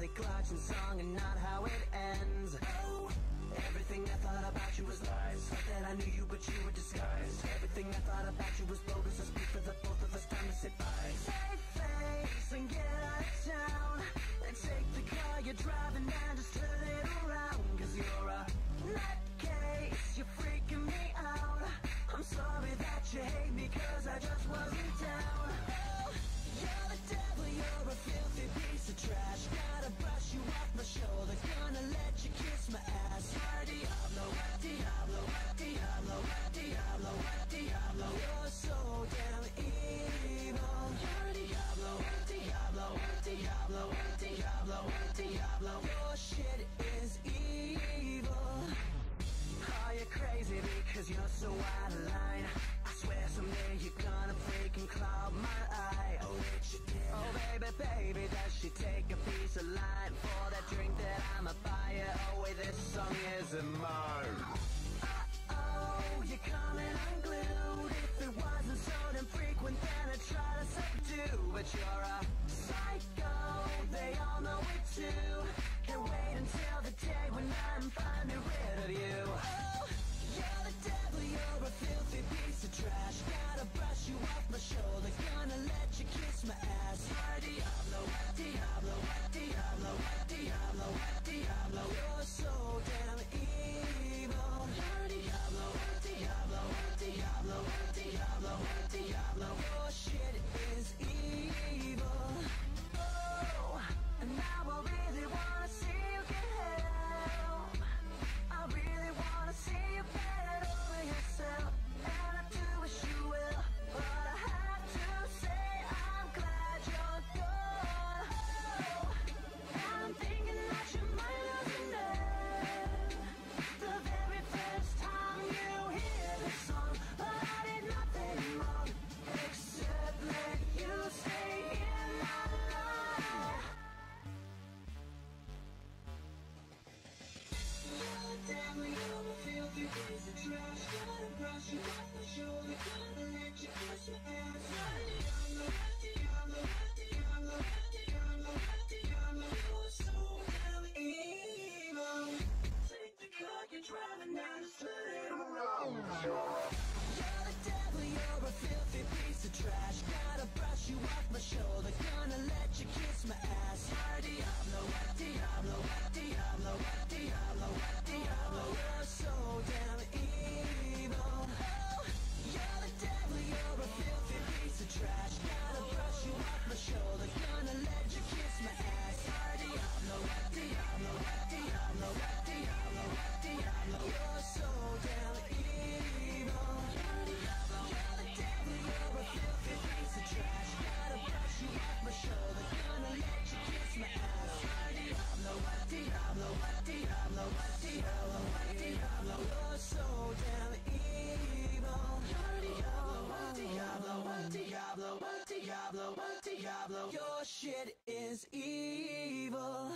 Kelly Clarkson song and not how it ends. Everything I thought about you was lies. Thought that I knew you, but you were disguised. Everything I thought about you was line for that drink that I'm a buyer. Oh wait, this song isn't mine. my Diablo, Diablo, Diablo, you're so damn evil. You're Diablo, Diablo, Diablo, Diablo, Diablo, your shit is evil.